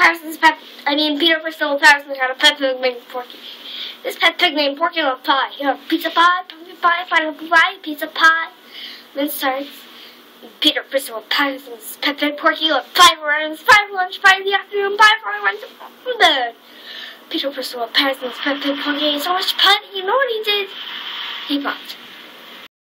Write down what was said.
Paterson's pet. I mean, Peter Percival Paterson's had a pet pig named Porky. This pet pig named Porky loved pie. You know, pizza pie, pumpkin pie, pineapple pie, pizza pie. Then starts Peter Percival Paterson's pet pig Porky loved five for runs, pie for lunch, five in the afternoon, pie for runs from bed. Peter Percival Paterson's pet pig Porky ate so much pie. You know what he did? He bought